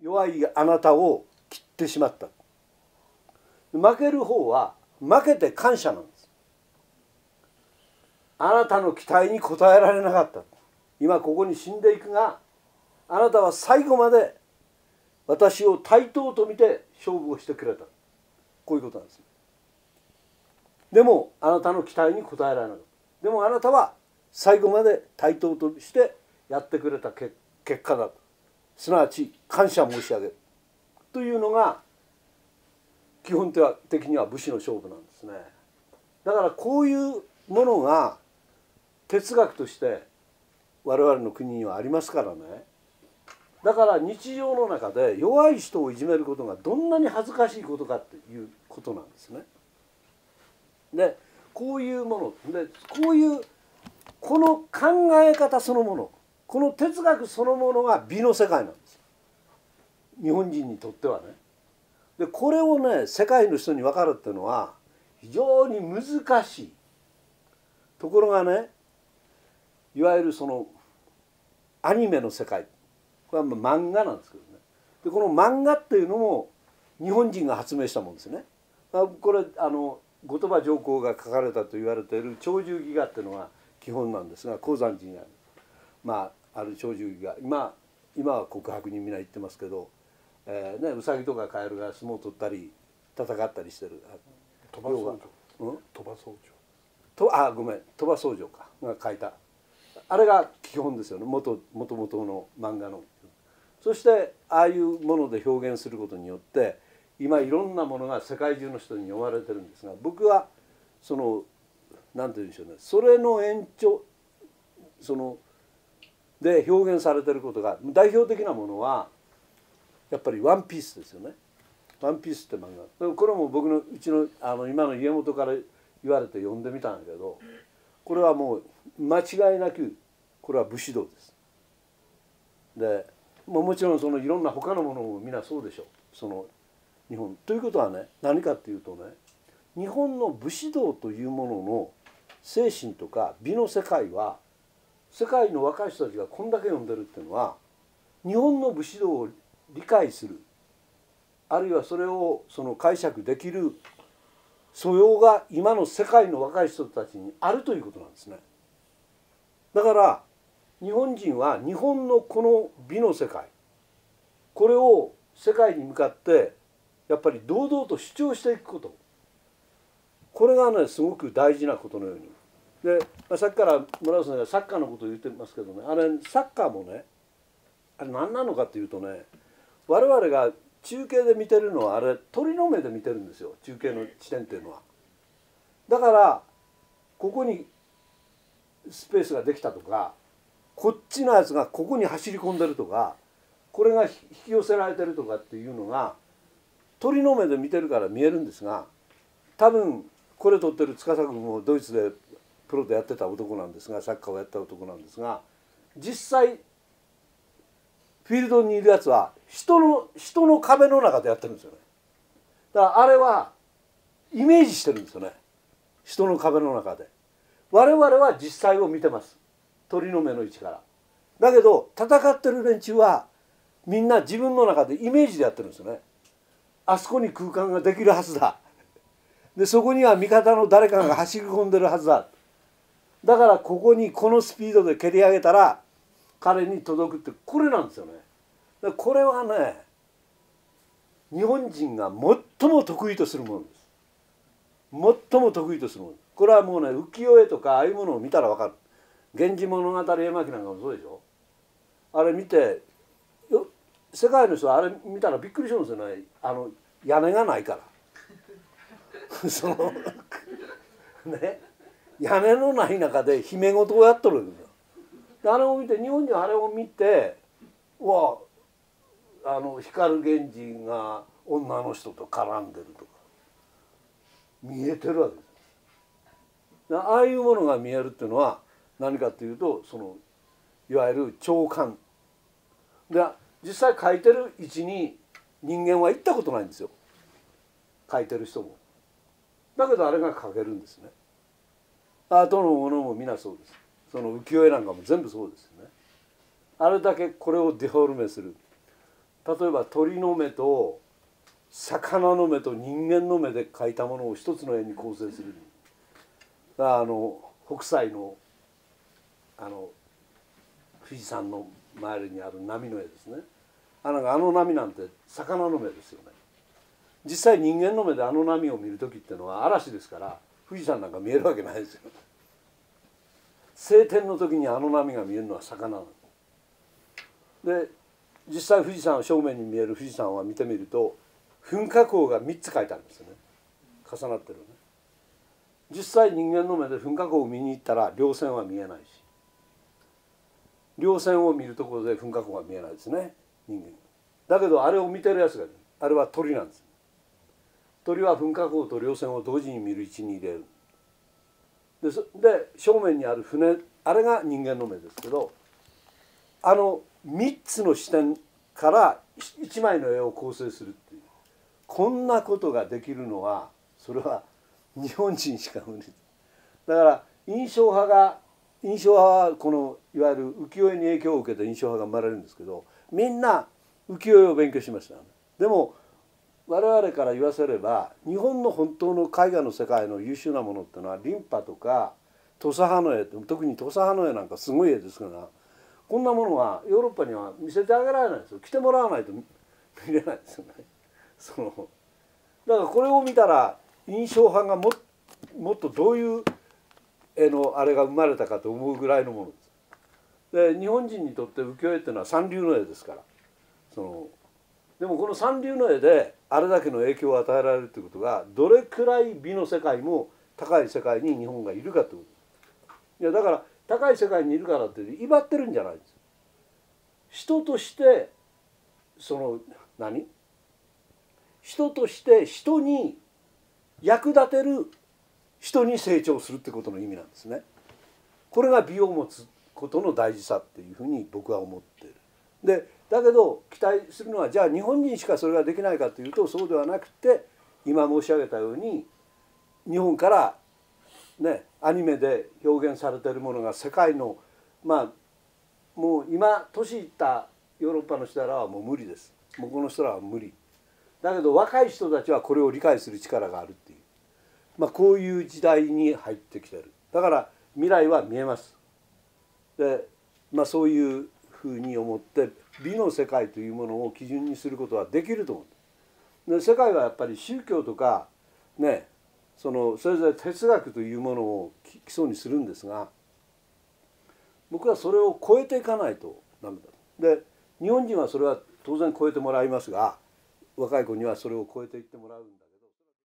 弱いあなたを切ってしまった。負ける方は負けて感謝なんです。あなたの期待に応えられなかった。今ここに死んでいくがあなたは最後まで私を対等と見て勝負をしてくれた。こういうことなんです。でもあなたの期待に応えられなかった。でもあなたは最後まで対等としてやってくれた結果だと。すなわち感謝申し上げるというのが基本的には武士の勝負なんですねだからこういうものが哲学として我々の国にはありますからねだから日常の中で弱い人をいじめることがどんなに恥ずかしいことかっていうことなんですね。でこういうものでこういうこの考え方そのものこの哲学そのものが美の世界なんです日本人にとってはね。でこれをね世界の人に分かるっていうのは非常に難しい。ところがねいわゆるそのアニメの世界これは漫画なんですけどねでこの漫画っていうのも日本人が発明したもんですね。これあの後鳥羽上皇が書かれたと言われている「鳥獣戯画」っていうのが基本なんですが高山寺にあるまあある鳥獣戯画今今は告白に皆言ってますけど、えーね、うさぎとかカエルが相撲を取ったり戦ったりしてる。鳥羽僧正、うん、鳥羽僧正とあごめん。鳥羽僧正か。が書いた。あれが基本ですよね。元元々の漫画の。そしてああいうもので表現することによって今いろんなものが世界中の人に読まれてるんですが僕はその何て言うんでしょうね。それの延長そので表現されてることが代表的なものはやっぱり「ワンピースですよね。ワンピースって漫画これも僕のうちのあの今の家元から言われて読んでみたんだけどこれはもう間違いなくこれは武士道です。でももちろんそのいろんな他のものも皆そうでしょうその日本。ということはね何かっていうとね日本の武士道というものの精神とか美の世界は世界の若い人たちがこんだけ読んでるっていうのは日本の武士道を理解するあるいはそれをその解釈できる素養が今の世界の若い人たちにあるということなんですね。だから日本人は日本のこの美の世界これを世界に向かってやっぱり堂々と主張していくことこれがねすごく大事なことのようにで、まあ、さっきから村尾さんがサッカーのことを言ってますけどねあれサッカーもねあれ何なのかっていうとね我々が中継で見てるのはあれ鳥の目で見てるんですよ中継の地点っていうのは。だからここにスペースができたとかこっちのやつがここに走り込んでるとかこれが引き寄せられてるとかっていうのが鳥の目で見てるから見えるんですが多分これ撮ってる司君もドイツでプロでやってた男なんですがサッカーをやった男なんですが実際フィールドにいるやつは人の人の壁の中でやってるんですよね。だからあれはイメージしてるんですよね人の壁の中で。我々は実際を見てます。鳥の目の位置からだけど戦ってる連中はみんな自分の中でイメージでやってるんですよねあそこに空間ができるはずだでそこには味方の誰かが走り込んでるはずだだからここにこのスピードで蹴り上げたら彼に届くってこれなんですよね。これはね日本人が最も得意とするものです。最も得意とするもの。これはもうね浮世絵とかああいうものを見たら分かる。源氏物語絵巻なんかもそうでしょ。あれ見てよ世界の人はあれ見たらびっくりしますよね。あの屋根がないから。そのね。屋根のない中で姫事をやっとるんですよ。あれを見て日本人はあれを見てわあの光源氏が女の人と絡んでるとか見えてるわけです。ああいうものが見えるっていうのは何かっていうとそのいわゆる長官。で実際書いてる位置に人間は行ったことないんですよ。書いてる人も。だけどあれが書けるんですね。アートのものも皆そうです。その浮世絵なんかも全部そうですよね。あれだけこれをデフォルメする。例えば鳥の目と魚の目と人間の目で描いたものを一つの絵に構成する。あの北斎のあの富士山の周にある波の絵ですね。あのあの波なんて魚の目ですよね実際人間の目であの波を見る時っていうのは嵐ですから富士山なんか見えるわけないですよ。晴天の時にあの波が見えるのは魚なんで実際富士山正面に見える富士山は見てみると噴火口が3つ書いてあるんですよね。重なってるね。実際人間の目で噴火口を見に行ったら稜線は見えないし。稜線を見るところで噴火口が見えないですね人間。だけどあれを見てるやつがあれは鳥なんです。鳥は噴火口と稜線を同時に見る位置に入れる。で正面にある船あれが人間の目ですけどあの3つの視点から1枚の絵を構成するっていう。こんなことができるのはそれは日本人しか無理。だから印象派が印象派はこのいわゆる浮世絵に影響を受けた印象派が生まれるんですけどみんな浮世絵を勉強しました、ね、でも我々から言わせれば日本の本当の絵画の世界の優秀なものっていうのはリンパとか土佐派の絵特に土佐派の絵なんかすごい絵ですからこんなものはヨーロッパには見せてあげられないですよ来てもらわないと見れないですよね。そのだからこれを見たら印象派がももっとどういう絵のあれが生まれたかと思うぐらいのものです。で日本人にとって浮世絵っていうのは三流の絵ですからそのでもこの三流の絵であれだけの影響を与えられるということがどれくらい美の世界も高い世界に日本がいるかということいやだから高い世界にいるからって威張ってるんじゃないです人としてその何？人として人に役立てる人に成長するってことの意味なんですね。これが美を持つことの大事さっていうふうに僕は思ってる。でだけど期待するのはじゃあ日本人しかそれができないかというとそうではなくて今申し上げたように日本からねアニメで表現されているものが世界のまあもう今年いったヨーロッパの人らはもう無理です。もうこの人らは無理。だけど若い人たちはこれを理解する力があるっていう。まあこういう時代に入ってきてる。だから未来は見えます。でまあそういうふうに思って美の世界というものを基準にすることはできると思う。で世界はやっぱり宗教とかねそのそれぞれ哲学というものを基礎にするんですが僕はそれを超えていかないとダメだと。で日本人はそれは当然超えてもらいますが若い子にはそれを超えていってもらうんだ。